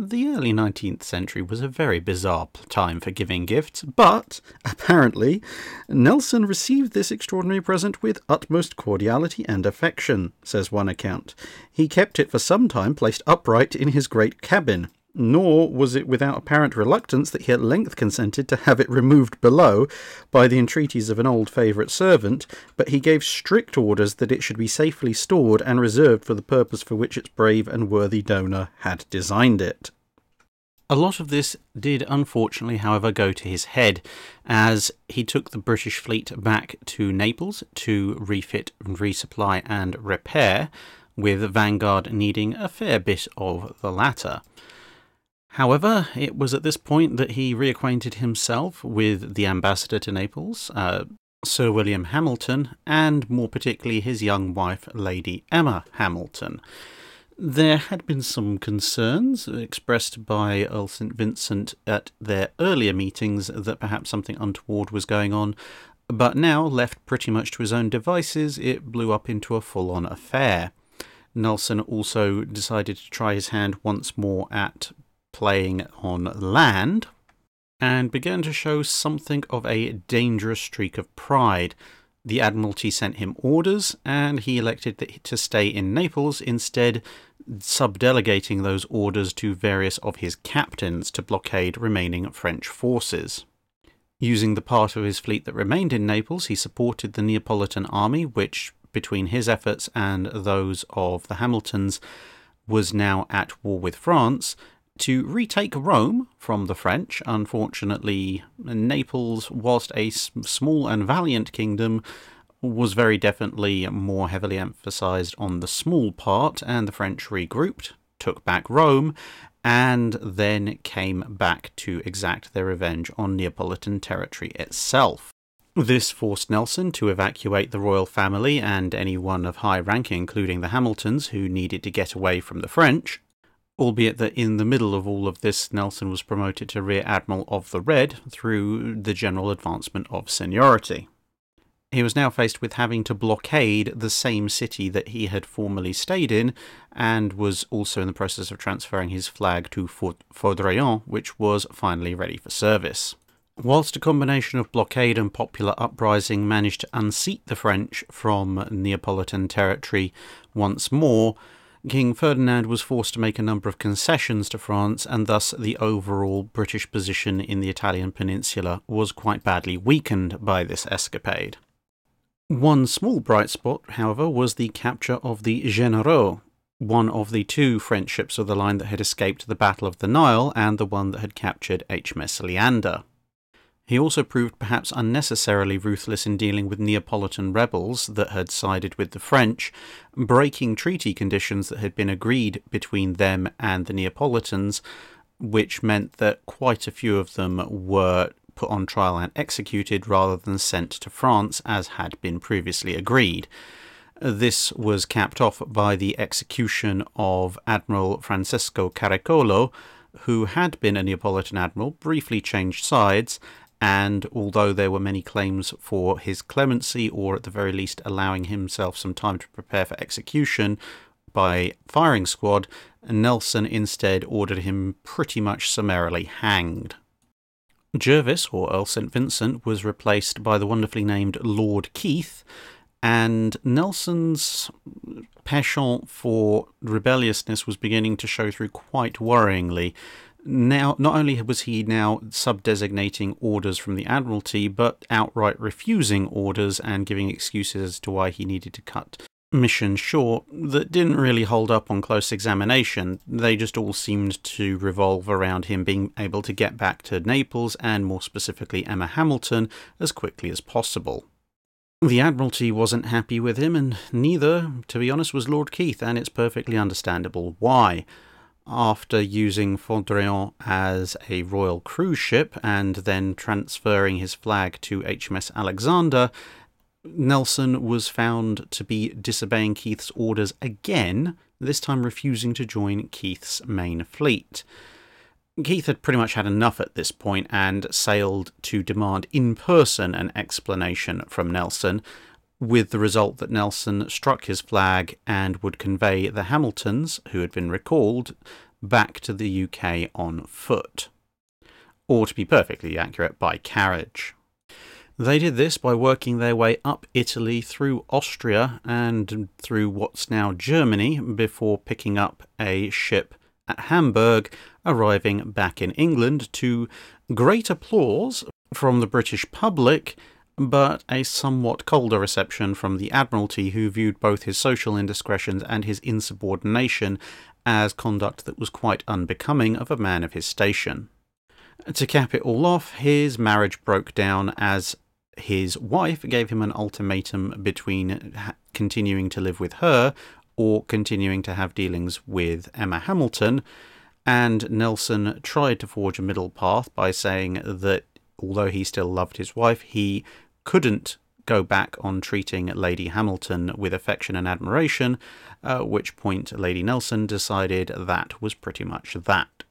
The early 19th century was a very bizarre time for giving gifts, but apparently Nelson received this extraordinary present with utmost cordiality and affection, says one account. He kept it for some time placed upright in his great cabin, nor was it without apparent reluctance that he at length consented to have it removed below by the entreaties of an old favourite servant, but he gave strict orders that it should be safely stored and reserved for the purpose for which its brave and worthy donor had designed it. A lot of this did unfortunately, however, go to his head as he took the British fleet back to Naples to refit, resupply, and repair, with Vanguard needing a fair bit of the latter. However, it was at this point that he reacquainted himself with the ambassador to Naples, uh, Sir William Hamilton, and more particularly his young wife, Lady Emma Hamilton. There had been some concerns expressed by Earl St. Vincent at their earlier meetings that perhaps something untoward was going on, but now, left pretty much to his own devices, it blew up into a full on affair. Nelson also decided to try his hand once more at playing on land and began to show something of a dangerous streak of pride. The Admiralty sent him orders, and he elected to stay in Naples, instead, subdelegating those orders to various of his captains to blockade remaining French forces. Using the part of his fleet that remained in Naples, he supported the Neapolitan army, which, between his efforts and those of the Hamiltons, was now at war with France, to retake Rome from the French. Unfortunately, Naples, whilst a small and valiant kingdom, was very definitely more heavily emphasized on the small part, and the French regrouped, took back Rome, and then came back to exact their revenge on Neapolitan territory itself. This forced Nelson to evacuate the royal family and anyone of high rank, including the Hamiltons, who needed to get away from the French albeit that in the middle of all of this, Nelson was promoted to Rear Admiral of the Red through the general advancement of seniority. He was now faced with having to blockade the same city that he had formerly stayed in, and was also in the process of transferring his flag to Fort Vaudreuil, which was finally ready for service. Whilst a combination of blockade and popular uprising managed to unseat the French from Neapolitan territory once more, King Ferdinand was forced to make a number of concessions to France, and thus the overall British position in the Italian peninsula was quite badly weakened by this escapade. One small bright spot, however, was the capture of the Genereux, one of the two French ships of the line that had escaped the Battle of the Nile and the one that had captured HMS Leander. He also proved perhaps unnecessarily ruthless in dealing with Neapolitan rebels that had sided with the French, breaking treaty conditions that had been agreed between them and the Neapolitans, which meant that quite a few of them were put on trial and executed rather than sent to France as had been previously agreed. This was capped off by the execution of Admiral Francesco Caracciolo, who had been a Neapolitan admiral, briefly changed sides, and although there were many claims for his clemency, or at the very least allowing himself some time to prepare for execution by firing squad, Nelson instead ordered him pretty much summarily hanged. Jervis, or Earl St. Vincent, was replaced by the wonderfully named Lord Keith, and Nelson's penchant for rebelliousness was beginning to show through quite worryingly now not only was he now sub-designating orders from the Admiralty, but outright refusing orders and giving excuses as to why he needed to cut missions short that didn't really hold up on close examination. They just all seemed to revolve around him being able to get back to Naples and more specifically Emma Hamilton as quickly as possible. The Admiralty wasn't happy with him, and neither, to be honest, was Lord Keith, and it's perfectly understandable why after using Foudroyant as a royal cruise ship and then transferring his flag to HMS Alexander, Nelson was found to be disobeying Keith's orders again, this time refusing to join Keith's main fleet. Keith had pretty much had enough at this point and sailed to demand in person an explanation from Nelson, with the result that Nelson struck his flag and would convey the Hamiltons, who had been recalled, back to the UK on foot. Or to be perfectly accurate, by carriage. They did this by working their way up Italy through Austria and through what's now Germany before picking up a ship at Hamburg, arriving back in England to great applause from the British public but a somewhat colder reception from the Admiralty, who viewed both his social indiscretions and his insubordination as conduct that was quite unbecoming of a man of his station. To cap it all off, his marriage broke down as his wife gave him an ultimatum between continuing to live with her or continuing to have dealings with Emma Hamilton. And Nelson tried to forge a middle path by saying that although he still loved his wife, he couldn't go back on treating Lady Hamilton with affection and admiration, at which point Lady Nelson decided that was pretty much that.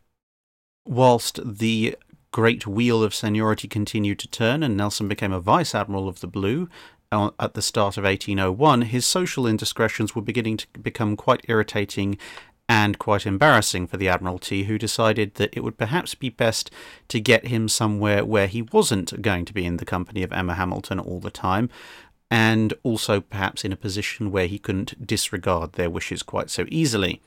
Whilst the great wheel of seniority continued to turn and Nelson became a Vice Admiral of the Blue uh, at the start of 1801, his social indiscretions were beginning to become quite irritating and quite embarrassing for the Admiralty, who decided that it would perhaps be best to get him somewhere where he wasn't going to be in the company of Emma Hamilton all the time, and also perhaps in a position where he couldn't disregard their wishes quite so easily.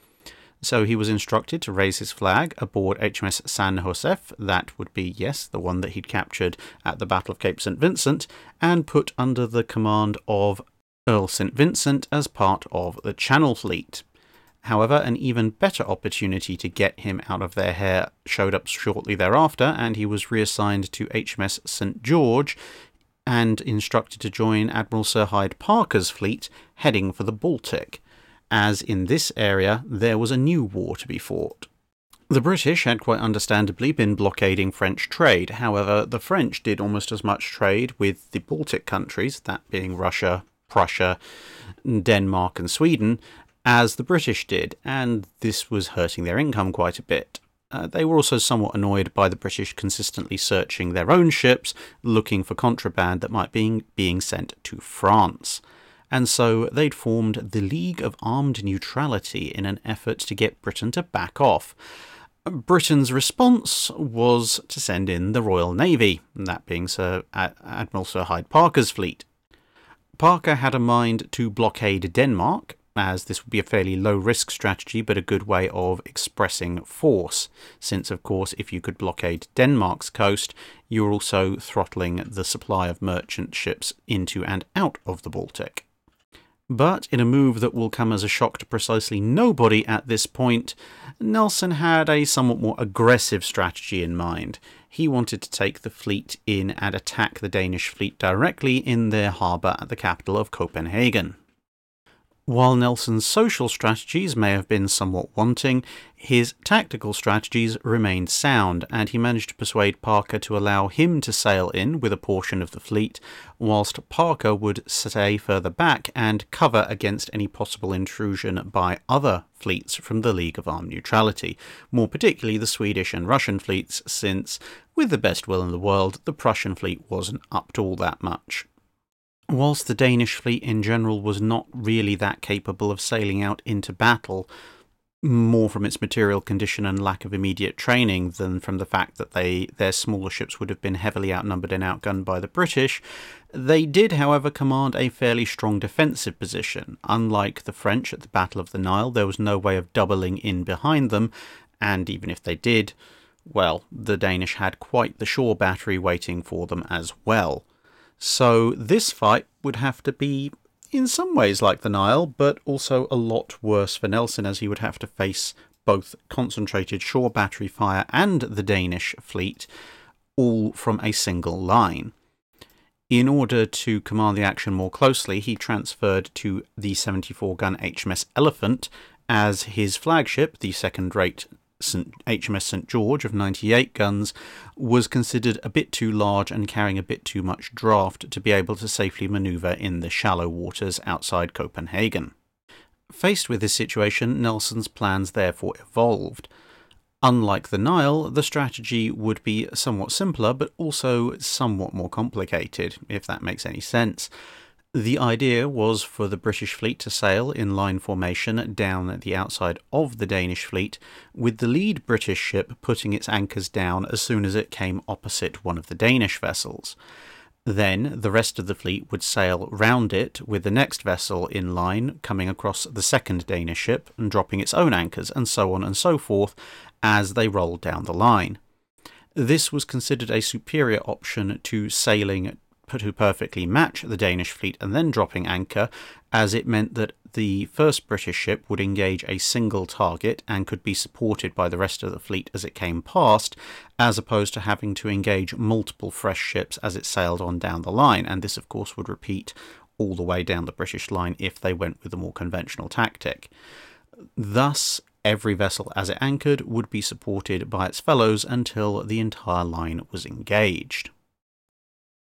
So he was instructed to raise his flag aboard HMS San Josef, that would be, yes, the one that he'd captured at the Battle of Cape St. Vincent, and put under the command of Earl St. Vincent as part of the Channel Fleet. However, an even better opportunity to get him out of their hair showed up shortly thereafter, and he was reassigned to HMS St. George and instructed to join Admiral Sir Hyde Parker's fleet heading for the Baltic, as in this area there was a new war to be fought. The British had quite understandably been blockading French trade, however, the French did almost as much trade with the Baltic countries, that being Russia, Prussia, Denmark, and Sweden, as the British did, and this was hurting their income quite a bit. Uh, they were also somewhat annoyed by the British consistently searching their own ships, looking for contraband that might be being sent to France. And so they'd formed the League of Armed Neutrality in an effort to get Britain to back off. Britain's response was to send in the Royal Navy, that being Sir Admiral Sir Hyde Parker's fleet. Parker had a mind to blockade Denmark, as this would be a fairly low risk strategy but a good way of expressing force, since, of course, if you could blockade Denmark's coast, you're also throttling the supply of merchant ships into and out of the Baltic. But in a move that will come as a shock to precisely nobody at this point, Nelson had a somewhat more aggressive strategy in mind. He wanted to take the fleet in and attack the Danish fleet directly in their harbour at the capital of Copenhagen. While Nelson's social strategies may have been somewhat wanting, his tactical strategies remained sound, and he managed to persuade Parker to allow him to sail in with a portion of the fleet, whilst Parker would stay further back and cover against any possible intrusion by other fleets from the League of Armed Neutrality, more particularly the Swedish and Russian fleets, since, with the best will in the world, the Prussian fleet wasn't up to all that much. Whilst the Danish fleet in general was not really that capable of sailing out into battle, more from its material condition and lack of immediate training than from the fact that they their smaller ships would have been heavily outnumbered and outgunned by the British, they did, however, command a fairly strong defensive position. Unlike the French at the Battle of the Nile, there was no way of doubling in behind them, and even if they did, well, the Danish had quite the shore battery waiting for them as well. So this fight would have to be in some ways like the Nile, but also a lot worse for Nelson as he would have to face both concentrated shore battery fire and the Danish fleet, all from a single line. In order to command the action more closely, he transferred to the 74 gun HMS Elephant as his flagship, the second rate St. HMS St. George of 98 guns was considered a bit too large and carrying a bit too much draft to be able to safely manoeuvre in the shallow waters outside Copenhagen. Faced with this situation, Nelson's plans therefore evolved. Unlike the Nile, the strategy would be somewhat simpler but also somewhat more complicated, if that makes any sense. The idea was for the British fleet to sail in line formation down the outside of the Danish fleet, with the lead British ship putting its anchors down as soon as it came opposite one of the Danish vessels. Then the rest of the fleet would sail round it with the next vessel in line coming across the second Danish ship and dropping its own anchors, and so on and so forth as they rolled down the line. This was considered a superior option to sailing to perfectly match the Danish fleet and then dropping anchor, as it meant that the first British ship would engage a single target and could be supported by the rest of the fleet as it came past, as opposed to having to engage multiple fresh ships as it sailed on down the line. And this, of course, would repeat all the way down the British line if they went with a more conventional tactic. Thus, every vessel as it anchored would be supported by its fellows until the entire line was engaged.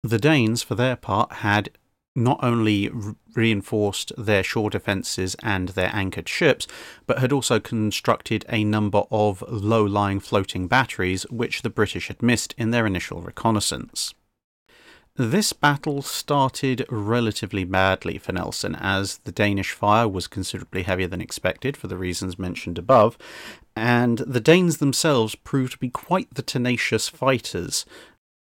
The Danes, for their part, had not only reinforced their shore defences and their anchored ships, but had also constructed a number of low lying floating batteries which the British had missed in their initial reconnaissance. This battle started relatively badly for Nelson, as the Danish fire was considerably heavier than expected for the reasons mentioned above, and the Danes themselves proved to be quite the tenacious fighters,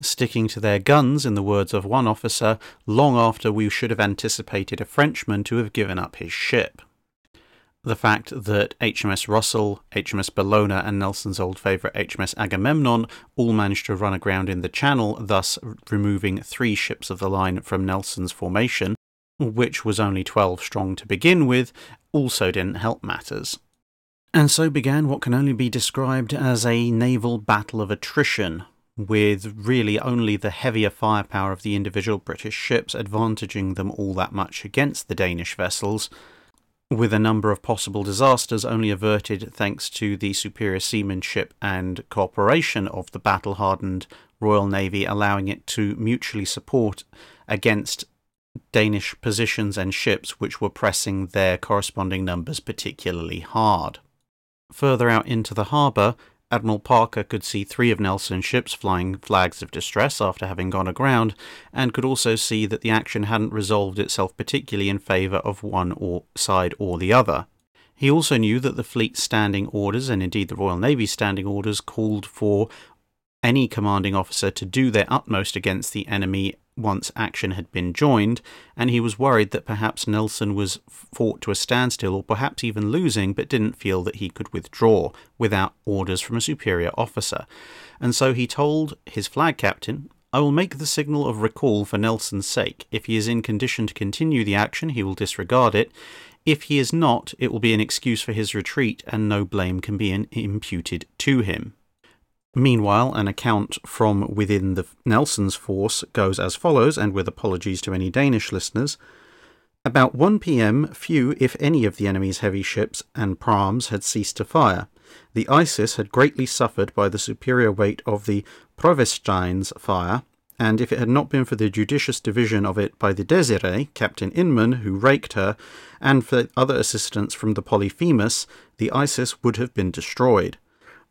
sticking to their guns, in the words of one officer, long after we should have anticipated a Frenchman to have given up his ship the fact that HMS Russell, HMS Bellona, and Nelson's old favourite HMS Agamemnon all managed to run aground in the Channel, thus removing three ships of the line from Nelson's formation, which was only 12 strong to begin with, also didn't help matters. And so began what can only be described as a naval battle of attrition, with really only the heavier firepower of the individual British ships advantaging them all that much against the Danish vessels, with a number of possible disasters only averted thanks to the superior seamanship and cooperation of the battle hardened Royal Navy, allowing it to mutually support against Danish positions and ships which were pressing their corresponding numbers particularly hard. Further out into the harbour, Admiral Parker could see three of Nelson's ships flying flags of distress after having gone aground, and could also see that the action hadn't resolved itself particularly in favour of one or side or the other. He also knew that the fleet's standing orders, and indeed the Royal Navy's standing orders, called for any commanding officer to do their utmost against the enemy once action had been joined, and he was worried that perhaps Nelson was fought to a standstill or perhaps even losing, but didn't feel that he could withdraw without orders from a superior officer. And so he told his flag captain, I will make the signal of recall for Nelson's sake. If he is in condition to continue the action, he will disregard it. If he is not, it will be an excuse for his retreat, and no blame can be imputed to him. Meanwhile, an account from within the Nelson's force goes as follows, and with apologies to any Danish listeners. About 1 pm, few, if any, of the enemy's heavy ships and prahms had ceased to fire. The Isis had greatly suffered by the superior weight of the Provesteen's fire, and if it had not been for the judicious division of it by the Desiree, Captain Inman, who raked her, and for other assistance from the Polyphemus, the Isis would have been destroyed.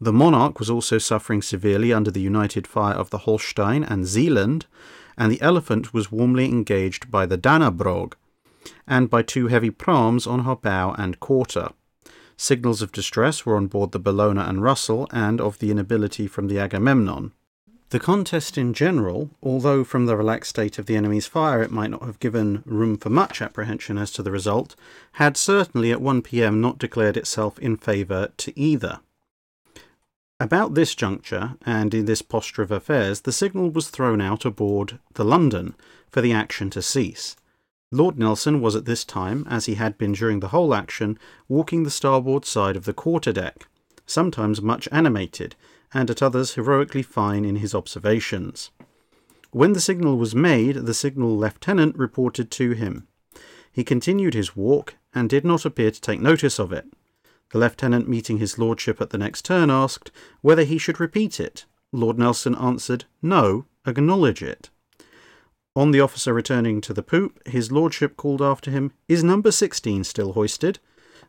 The monarch was also suffering severely under the united fire of the Holstein and Zealand, and the Elephant was warmly engaged by the Dannebrog, and by two heavy prahms on her bow and quarter. Signals of distress were on board the Bellona and Russell, and of the inability from the Agamemnon. The contest in general, although from the relaxed state of the enemy's fire it might not have given room for much apprehension as to the result, had certainly at 1 pm not declared itself in favour to either. About this juncture, and in this posture of affairs, the signal was thrown out aboard the London for the action to cease. Lord Nelson was at this time, as he had been during the whole action, walking the starboard side of the quarter deck, sometimes much animated, and at others heroically fine in his observations. When the signal was made, the signal lieutenant reported to him. He continued his walk, and did not appear to take notice of it. The lieutenant, meeting his lordship at the next turn, asked whether he should repeat it. Lord Nelson answered, No, acknowledge it. On the officer returning to the poop, his lordship called after him, Is number 16 still hoisted?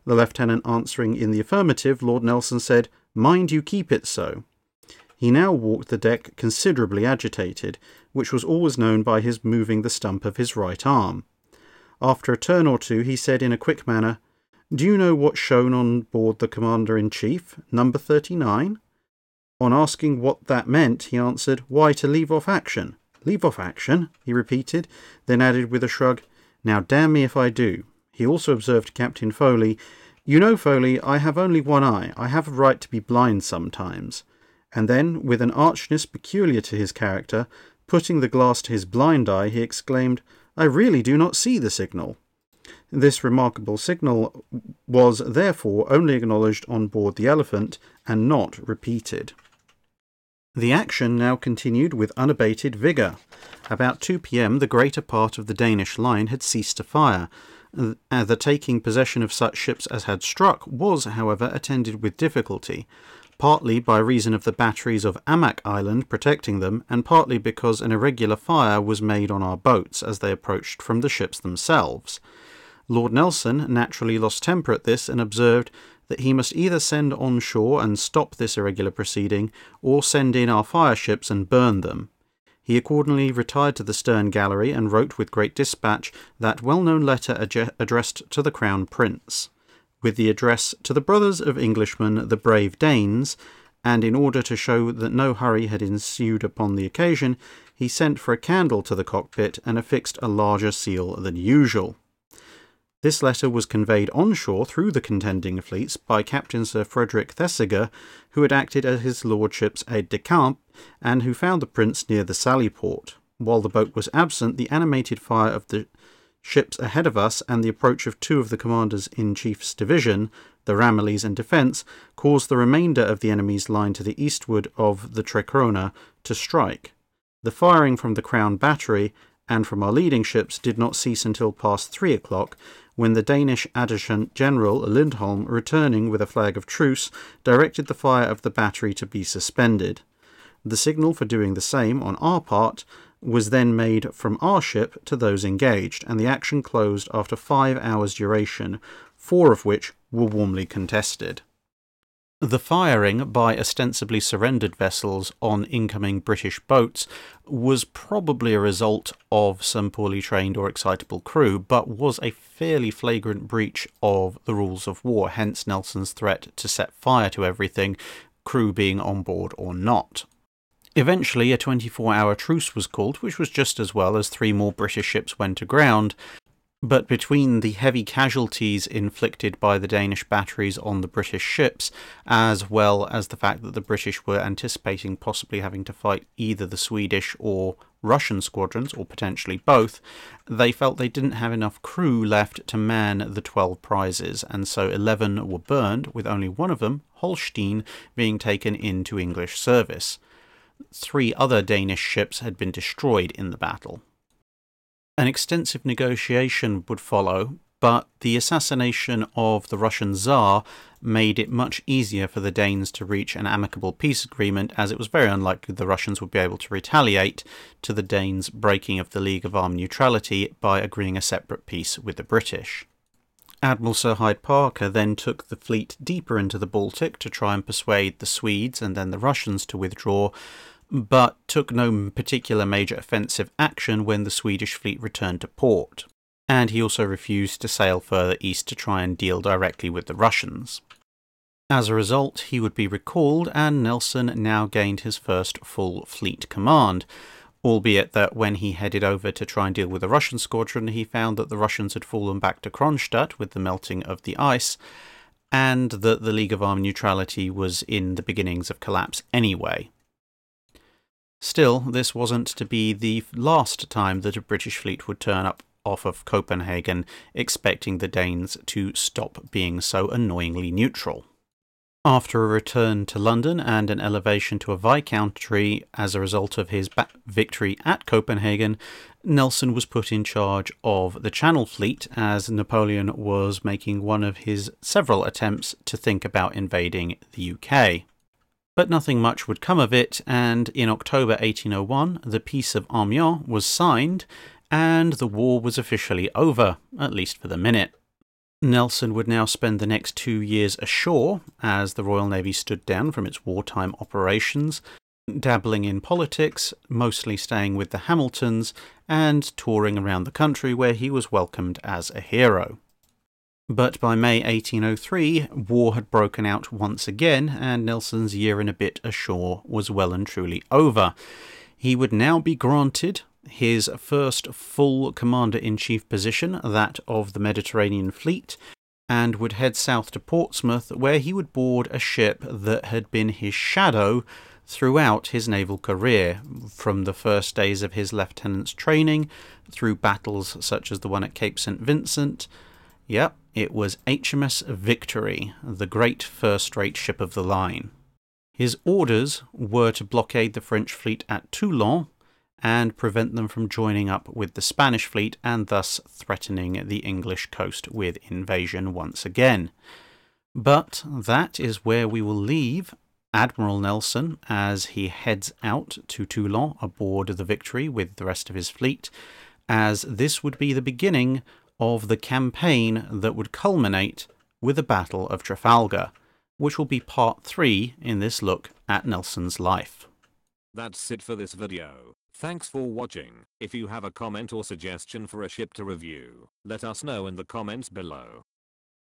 The lieutenant answering in the affirmative, Lord Nelson said, Mind you keep it so. He now walked the deck considerably agitated, which was always known by his moving the stump of his right arm. After a turn or two, he said in a quick manner, do you know what's shown on board the Commander in Chief, number 39? On asking what that meant, he answered, Why, to leave off action. Leave off action, he repeated, then added with a shrug, Now damn me if I do. He also observed Captain Foley, You know, Foley, I have only one eye. I have a right to be blind sometimes. And then, with an archness peculiar to his character, Putting the glass to his blind eye, he exclaimed, I really do not see the signal. This remarkable signal was therefore only acknowledged on board the Elephant and not repeated. The action now continued with unabated vigour. About 2 pm, the greater part of the Danish line had ceased to fire. Uh, the taking possession of such ships as had struck was, however, attended with difficulty, partly by reason of the batteries of Amak Island protecting them, and partly because an irregular fire was made on our boats as they approached from the ships themselves. Lord Nelson naturally lost temper at this and observed that he must either send on shore and stop this irregular proceeding, or send in our fireships and burn them. He accordingly retired to the stern gallery and wrote with great dispatch that well known letter ad- addressed to the Crown Prince, with the address to the brothers of Englishmen, the brave Danes, and in order to show that no hurry had ensued upon the occasion, he sent for a candle to the cockpit and affixed a larger seal than usual. This letter was conveyed on shore through the contending fleets by Captain Sir Frederick Thesiger, who had acted as his lordship's aide de camp and who found the prince near the sally port. While the boat was absent, the animated fire of the ships ahead of us and the approach of two of the commanders in chief's division, the Ramillies and Defence, caused the remainder of the enemy's line to the eastward of the Trekroner to strike. The firing from the Crown Battery and from our leading ships did not cease until past three o'clock, when the Danish Adjutant General Lindholm, returning with a flag of truce, directed the fire of the battery to be suspended. The signal for doing the same on our part was then made from our ship to those engaged, and the action closed after five hours' duration, four of which were warmly contested. The firing by ostensibly surrendered vessels on incoming British boats was probably a result of some poorly trained or excitable crew, but was a fairly flagrant breach of the rules of war, hence Nelson's threat to set fire to everything, crew being on board or not. Eventually, a 24 hour truce was called, which was just as well as three more British ships went aground, but between the heavy casualties inflicted by the Danish batteries on the British ships, as well as the fact that the British were anticipating possibly having to fight either the Swedish or Russian squadrons, or potentially both, they felt they didn't have enough crew left to man the 12 prizes, and so 11 were burned, with only one of them, Holstein, being taken into English service. Three other Danish ships had been destroyed in the battle. An extensive negotiation would follow, but the assassination of the Russian Tsar made it much easier for the Danes to reach an amicable peace agreement, as it was very unlikely the Russians would be able to retaliate to the Danes' breaking of the League of Armed Neutrality by agreeing a separate peace with the British. Admiral Sir Hyde Parker then took the fleet deeper into the Baltic to try and persuade the Swedes and then the Russians to withdraw, but took no particular major offensive action when the Swedish fleet returned to port, and he also refused to sail further east to try and deal directly with the Russians. As a result, he would be recalled, and Nelson now gained his first full fleet command, albeit that when he headed over to try and deal with the Russian squadron, he found that the Russians had fallen back to Kronstadt with the melting of the ice, and that the League of Armed Neutrality was in the beginnings of collapse anyway. Still, this wasn't to be the last time that a British fleet would turn up off of Copenhagen, expecting the Danes to stop being so annoyingly neutral. After a return to London and an elevation to a viscountry as a result of his victory at Copenhagen, Nelson was put in charge of the Channel Fleet as Napoleon was making one of his several attempts to think about invading the UK. But nothing much would come of it, and in October 1801, the Peace of Amiens was signed, and the war was officially over, at least for the minute. Nelson would now spend the next two years ashore as the Royal Navy stood down from its wartime operations, dabbling in politics, mostly staying with the Hamiltons, and touring around the country where he was welcomed as a hero. But by May 1803, war had broken out once again, and Nelson's year and a bit ashore was well and truly over. He would now be granted his first full commander in chief position, that of the Mediterranean Fleet, and would head south to Portsmouth, where he would board a ship that had been his shadow throughout his naval career, from the first days of his lieutenant's training through battles such as the one at Cape St. Vincent. Yep, it was HMS Victory, the great first rate ship of the line. His orders were to blockade the French fleet at Toulon and prevent them from joining up with the Spanish fleet and thus threatening the English coast with invasion once again. But that is where we will leave Admiral Nelson as he heads out to Toulon aboard the Victory with the rest of his fleet, as this would be the beginning of the campaign that would culminate with the Battle of Trafalgar, which will be part 3 in this look at Nelson's life. That's it for this video. Thanks for watching. If you have a comment or suggestion for a ship to review, let us know in the comments below.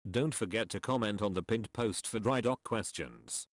Don't forget to comment on the pinned post for dry dock questions.